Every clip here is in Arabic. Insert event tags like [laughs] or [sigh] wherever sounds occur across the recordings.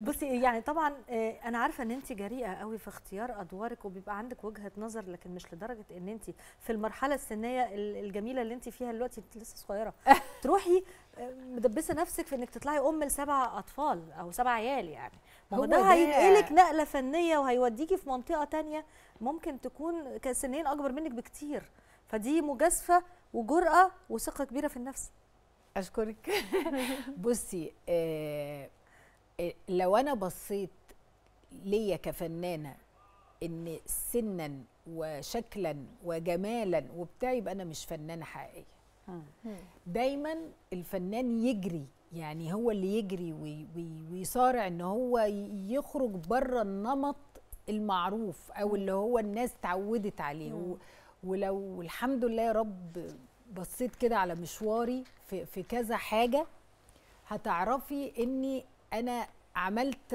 بُصّي، يعني طبعًا آآ أنا عارفة إن أنتِ جريئة أوي في اختيار أدوارِك وبيبقى عندِك وجهة نظر، لكن مش لدرجة إن أنتِ في المرحلة السنية ال الجميلة اللي أنتِ فيها دلوقتي، أنتِ لسه صغيرة، [laughs] تروحي آآ مدبّسة نفسِك في إنِّك تطلعي أم ل7 أطفال أو 7 عيال يعني، ما هو ده هينقلِك نقلة فنية وهيوديكِ في منطقة تانية ممكن تكون ك سنيًا أكبر منِّك بكتير، فدي مجازفة وجرأة وثقة كبيرة في النفس. أشكرِك. [laughs] بُصّي، آآ لو أنا بصّيت ليّا كفنانة إن سِنًا وشكلًا وجمالًا وبتاع، يبقى أنا مش فنانة حقيقية. إمم. دايمًا الفنان يجري، يعني هو اللي يجري وي وي ويصارع إن هو ي يخرج برّه النمط المعروف أو اللي هو الناس اتعوّدت عليه ولو الحمد لله يا رب بصّيت كده على مشواري في في كذا حاجة، هتعرفي إني أنا عملت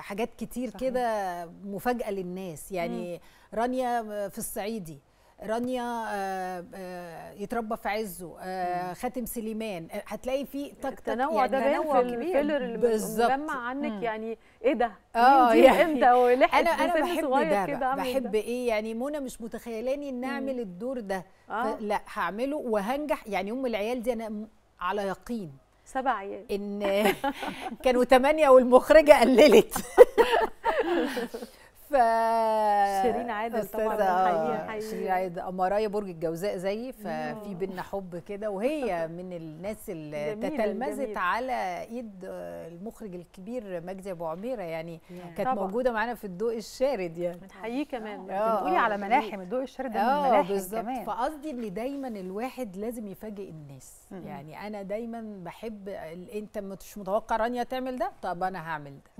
حاجات كتير. كده مفاجأة للناس، يعني رانيا في الصعيدي، رانيا آآ آآ يتربى في عزّه، آآ خاتم سليمان، هتلاقي في تك التنوع ده باين في تنوع كبير. الفيلر اللي. مجمّع عنِّك إمم. يعني إيه ده؟ آه، دي يعني أنا في سن باحب صغير ده كده ده. إيه، يعني منى مش متخيلاني إمم. أعمل الدور ده، آه. فلأ هاعمله وهانجح، يعني أم العيال دي أنا م على يقين 7 عيال. إن كانوا 8 والمخرجة قلّلت. [laughs] ف شيرين عادل طبعًا آه،. شيرين عادل أمرايا برج الجوزاء زيي، ففي آه. بيننا حب كده، وهي [laughs] من الناس اللي تتلمذت. على إيد المخرج الكبير مجدي أبو عميرة، يعني ياه! كانت طبعًا. موجودة معانا في الضوء الشارد يعني. بنحييه كمان. آه، بتقولي. على ملاحم الضوء الشارد ده من الملاحم بالظبط كمان فقصدي إن دايما الواحد لازم يفاجئ الناس. يعني أنا دايما بحب أنت مش متوقع رانيا تعمل ده طب أنا هعمل ده